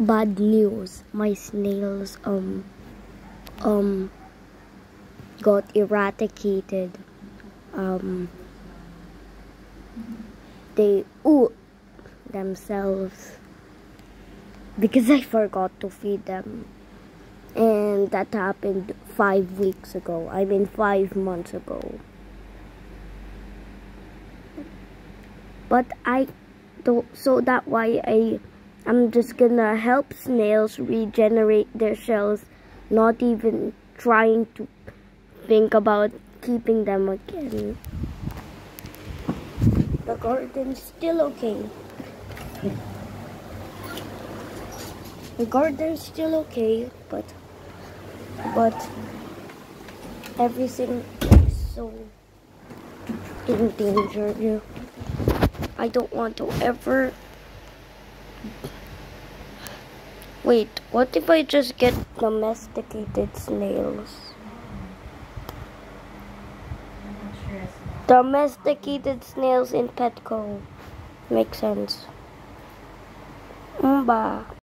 bad news. My snails um um got eradicated. Um they ooh themselves because I forgot to feed them. And that happened five weeks ago. I mean five months ago. But I don't so that why I I'm just gonna help snails regenerate their shells, not even trying to think about keeping them again. The garden's still okay. The garden's still okay, but but everything is so in danger. I don't want to ever Wait, what if I just get domesticated snails? Domesticated snails in Petco. Makes sense. Mba.